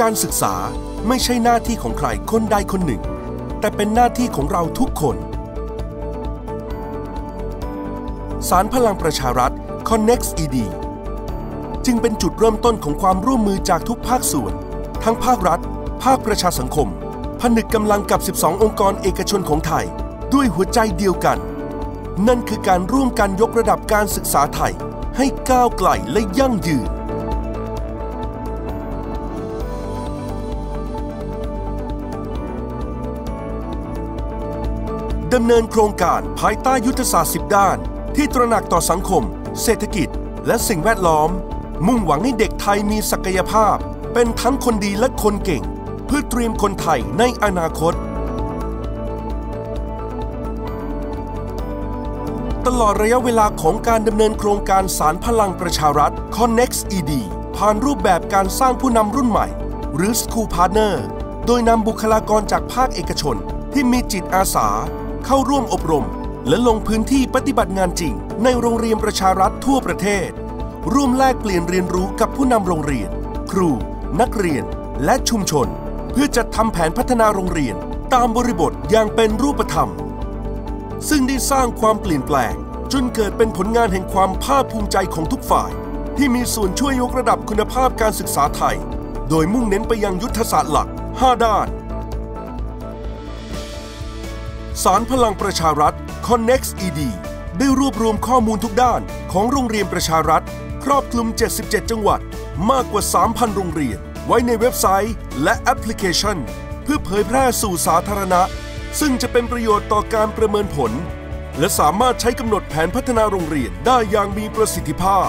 การศึกษาไม่ใช่หน้าที่ของใครคนใดคนหนึ่ง แต่เป็นหน้าที่ของเราทุกคน สารพลังประชารัฐ Connex ED จึงเป็นจุดเริ่มต้นของความร่วมมือจากทุกภาคส่วน ทั้งภาครัฐ ภาคประชาสังคม ผนึกกำลังกับ 12 องค์กรเอกชนของไทย ด้วยหัวใจเดียวกัน นั่นคือการร่วมกันยกระดับการศึกษาไทย ให้ก้าวไกลและยั่งยืน ดำเนินโครงการภายใต้ยุทธศาสตร์ 10 ด้าน ที่ตระหนักต่อสังคม เศรษฐกิจ และสิ่งแวดล้อม มุ่งหวังให้เด็กไทยมีศักยภาพ เป็นทั้งคนดีและคนเก่ง เพื่อเตรียมคนไทยในอนาคต ตลอดระยะเวลาของการดำเนินโครงการสารพลังประชารัฐ Connex ED ผ่านรูปแบบการสร้างผู้นำรุ่นใหม่ หรือ School Partner โดยนำบุคลากรจากภาคเอกชนที่มีจิตอาสา เข้าร่วมอบรม และลงพื้นที่ปฏิบัติงานจริง ในโรงเรียนประชารัฐทั่วประเทศ ร่วมแลกเปลี่ยนเรียนรู้กับผู้นำโรงเรียน ครู นักเรียน และชุมชน เพื่อจัดทำแผนพัฒนาโรงเรียน ตามบริบทอย่างเป็นรูปธรรม ซึ่งได้สร้างความเปลี่ยนแปลง จนเกิดเป็นผลงานแห่งความภาคภูมิใจของทุกฝ่าย ที่มีส่วนช่วยยกระดับคุณภาพการศึกษาไทย โดยมุ่งเน้นไปยังยุทธศาสตร์หลัก 5 ด้าน สารพลังประชารัฐ Connex ED ได้รวบรวมข้อมูลทุกด้านของโรงเรียนประชารัฐ ครอบคลุม 77 จังหวัด มากกว่า 3,000 โรงเรียน ไว้ในเว็บไซต์และแอปพลิเคชัน เพื่อเผยแพร่สู่สาธารณะ ซึ่งจะเป็นประโยชน์ต่อการประเมินผล และสามารถใช้กำหนดแผนพัฒนาโรงเรียนได้อย่างมีประสิทธิภาพ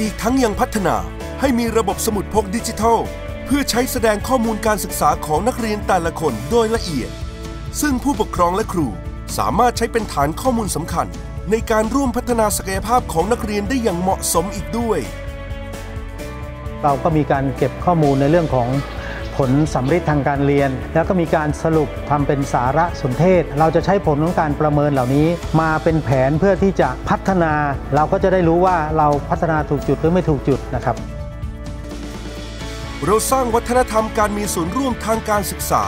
อีกทั้งยังพัฒนาให้มีระบบสมุดพกดิจิทัล เพื่อใช้แสดงข้อมูลการศึกษาของนักเรียนแต่ละคนโดยละเอียด ซึ่งผู้ปกครองและครูสามารถใช้เป็นฐานข้อมูลสำคัญ ในการร่วมพัฒนาศักยภาพของนักเรียนได้อย่างเหมาะสมอีกด้วย เราก็มีการเก็บข้อมูลในเรื่องของผลสำเร็จทางการเรียน แล้วก็มีการสรุปทำเป็นสาระสนเทศ เราจะใช้ผลของการประเมินเหล่านี้ มาเป็นแผนเพื่อที่จะพัฒนา เราก็จะได้รู้ว่าเราพัฒนาถูกจุดหรือไม่ถูกจุดนะครับ เราสร้างวัฒนธรรมการมีส่วนร่วมทางการศึกษา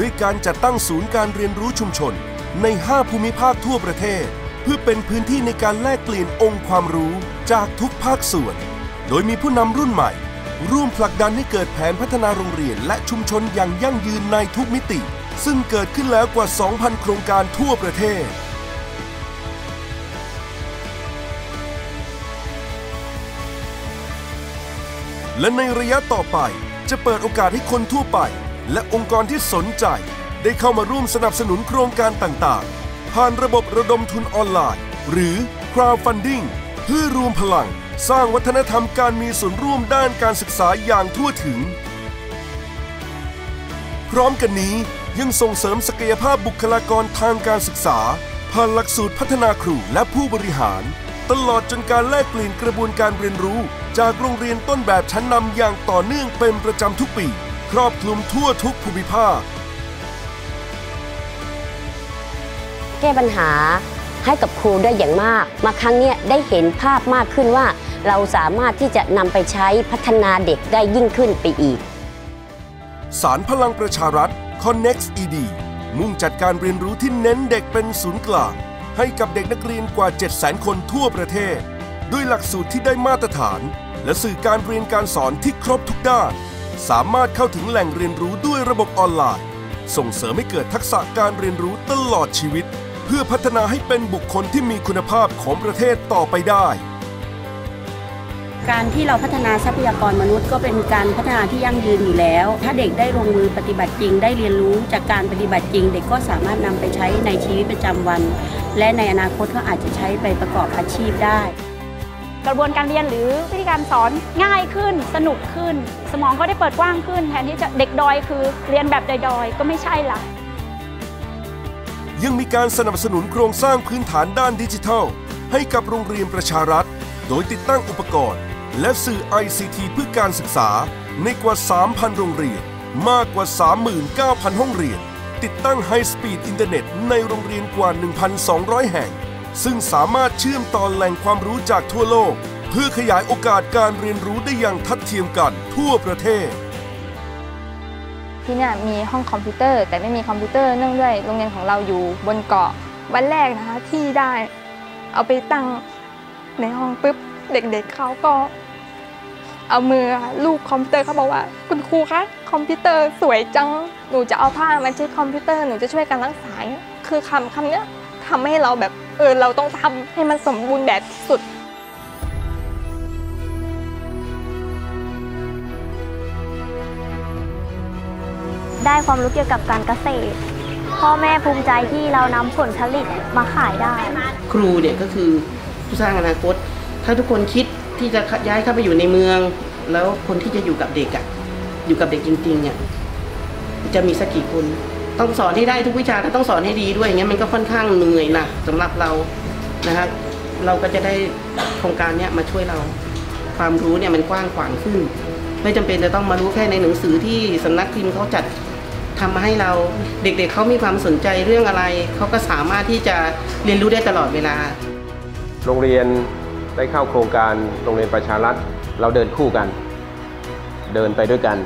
ด้วยการจัดตั้งศูนย์การเรียนรู้ชุมชน ใน 5 ภูมิภาคทั่วประเทศ เพื่อเป็นพื้นที่ในการแลกเปลี่ยนองค์ความรู้จากทุกภาคส่วน โดยมีผู้นำรุ่นใหม่ ร่วมผลักดันให้เกิดแผนพัฒนาโรงเรียนและชุมชนอย่างยั่งยืนในทุกมิติ ซึ่งเกิดขึ้นแล้วกว่า 2,000 โครงการทั่วประเทศและในระยะต่อไปจะเปิดโอกาสให้คนทั่วไป และองค์กรที่สนใจ ได้เข้ามาร่วมสนับสนุนโครงการต่างๆ ผ่านระบบระดมทุนออนไลน์ หรือ crowdfunding เพื่อรวมพลังสร้างวัฒนธรรมการมีส่วนร่วมด้านการศึกษาอย่างทั่วถึง พร้อมกันนี้ยังส่งเสริมศักยภาพบุคลากรทางการศึกษา ผ่านหลักสูตรพัฒนาครูและผู้บริหาร ตลอดจนการแลกเปลี่ยนกระบวนการเรียนรู้ จากโรงเรียนต้นแบบชั้นนำอย่างต่อเนื่องเป็นประจำทุกปี ครอบคลุมทั่วทุกภูมิภาค แก้ปัญหาให้กับครูได้อย่างมาก มาครั้งเนี้ยได้เห็นภาพมากขึ้นว่า เราสามารถที่จะนำไปใช้พัฒนาเด็กได้ยิ่งขึ้นไปอีก สารพลังประชารัฐ Connex ED มุ่งจัดการเรียนรู้ที่เน้นเด็กเป็นศูนย์กลาง ให้กับเด็กนักเรียนกว่า 700,000 คนทั่วประเทศ ด้วยหลักสูตรที่ได้มาตรฐาน และสื่อการเรียนการสอนที่ครบทุกด้าน สามารถเข้าถึงแหล่งเรียนรู้ด้วยระบบออนไลน์ ส่งเสริมให้เกิดทักษะการเรียนรู้ตลอดชีวิต เพื่อพัฒนาให้เป็นบุคคลที่มีคุณภาพของประเทศต่อไปได้ การที่เราพัฒนาทรัพยากรมนุษย์ก็เป็นการพัฒนาที่ยั่งยืนอยู่แล้ว ถ้าเด็กได้ลงมือปฏิบัติจริง ได้เรียนรู้จากการปฏิบัติจริง เด็กก็สามารถนำไปใช้ในชีวิตประจำวัน และในอนาคตก็อาจจะใช้ไปประกอบอาชีพได้ กระบวนการเรียนหรือวิธีการสอนง่ายขึ้น สนุกขึ้น สมองก็ได้เปิดกว้างขึ้น แทนที่จะเด็กดอยคือเรียนแบบดอยๆ ก็ไม่ใช่ละยังมีการสนับสนุนโครงสร้างพื้นฐานด้านดิจิทัล ให้กับโรงเรียนประชารัฐ โดยติดตั้งอุปกรณ์ และสื่อ ICT เพื่อการศึกษา ในกว่า 3,000 โรงเรียน มากกว่า 39,000 ห้องเรียน ติดตั้ง high speed อินเทอร์เน็ตในโรงเรียนกว่า 1,200 แห่ง ซึ่งสามารถเชื่อมต่อแหล่งความรู้จากทั่วโลก เพื่อขยายโอกาสการเรียนรู้ได้อย่างทัดเทียมกันทั่วประเทศ ที่เนี่ยมีห้องคอมพิวเตอร์ แต่ไม่มีคอมพิวเตอร์เนื่องด้วยโรงเรียนของเราอยู่บนเกาะวันแรกนะคะที่ได้เอาไปตั้งในห้องปุ๊บเด็กๆเขาก็เอามือลูบคอมพิวเตอร์เขาบอกว่า คุณครูคะคอมพิวเตอร์สวยจังหนูจะเอาผ้ามาเช็ดคอมพิวเตอร์หนูจะช่วยกันรักษาคือคำคำเนี้ยทำให้เราแบบ เออเราต้องทำให้มันสมบูรณ์แบบที่สุดได้ความรู้เกี่ยวกับการเกษตร พ่อแม่ภูมิใจที่เรานำผลผลิตมาขายได้ ครูเนี่ยก็คือผู้สร้างอนาคต ถ้าทุกคนคิดที่จะย้ายเข้าไปอยู่ในเมือง แล้วคนที่จะอยู่กับเด็กอะอยู่กับเด็กจริงๆเนี่ยจะมีสักกี่คน ต้องสอนให้ได้ทุกวิชาและต้องสอนให้ดีด้วยอย่างเงี้ยมันก็ค่อนข้างเหนื่อยนะสำหรับเรานะครับเราก็จะได้โครงการเนี้ยมาช่วยเรา ความรู้เนี่ยมันกว้างขวางขึ้น ไม่จำเป็นจะต้องมารู้แค่ในหนังสือที่สำนักพิมพ์เขาจัดทำมาให้เราเด็กๆเขามีความสนใจเรื่องอะไร เขาก็สามารถที่จะเรียนรู้ได้ตลอดเวลา โรงเรียนได้เข้าโครงการโรงเรียนประชารัฐเราเดินคู่กัน เดินไปด้วยกัน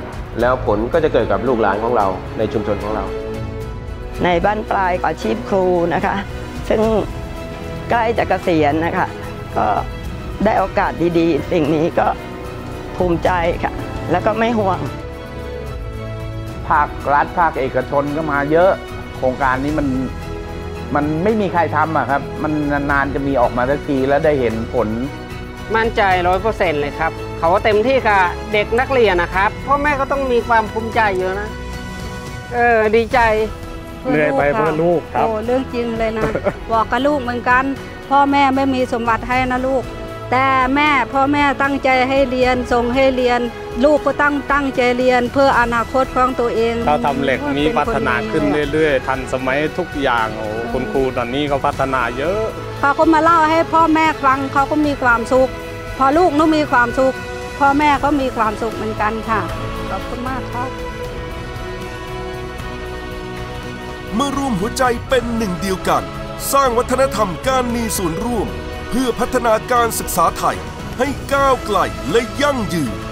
แล้วผลก็จะเกิดกับลูกหลานของเราในชุมชนของเรา ในบ้านปลายอาชีพครูนะคะ ซึ่งใกล้จะเกษียณนะคะ ก็ได้โอกาสดีๆ สิ่งนี้ก็ภูมิใจค่ะ แล้วก็ไม่ห่วง ภาครัฐภาคเอกชนก็มาเยอะ โครงการนี้มันมันไม่มีใครทำอะครับ มันนานๆจะมีออกมาสักทีแล้วได้เห็นผล มั่นใจร้อยเปอร์เซ็นต์เลยครับ เขาเต็มที่กับเด็กนักเรียนนะครับ พ่อแม่ก็ต้องมีความภูมิใจอยู่นะ เออ ดีใจ เหนื่อยไปเพื่อลูกครับโอ้เรื่องจริงเลยนะบอกกับลูกเหมือนกัน พ่อแม่ไม่มีสมบัติให้นะลูก แต่แม่พ่อแม่ตั้งใจให้เรียนส่งให้เรียน ลูกก็ตั้งตั้งใจเรียนเพื่ออนาคตของตัวเองเขาทำเหล็กนี้พัฒนาขึ้นเรื่อย ๆ ทันสมัยทุกอย่างโอ้คุณครูตอนนี้เขาพัฒนาเยอะเขาก็มาเล่าให้พ่อแม่ฟังเขาก็มีความสุข พอลูกนุมีความสุขพ่อแม่ก็มีความสุขเหมือนกันค่ะขอบคุณมากครับ เมื่อร่วมหัวใจเป็นหนึ่งเดียวกัน สร้างวัฒนธรรมการมีส่วนร่วม เพื่อพัฒนาการศึกษาไทยให้ก้าวไกลและยั่งยืน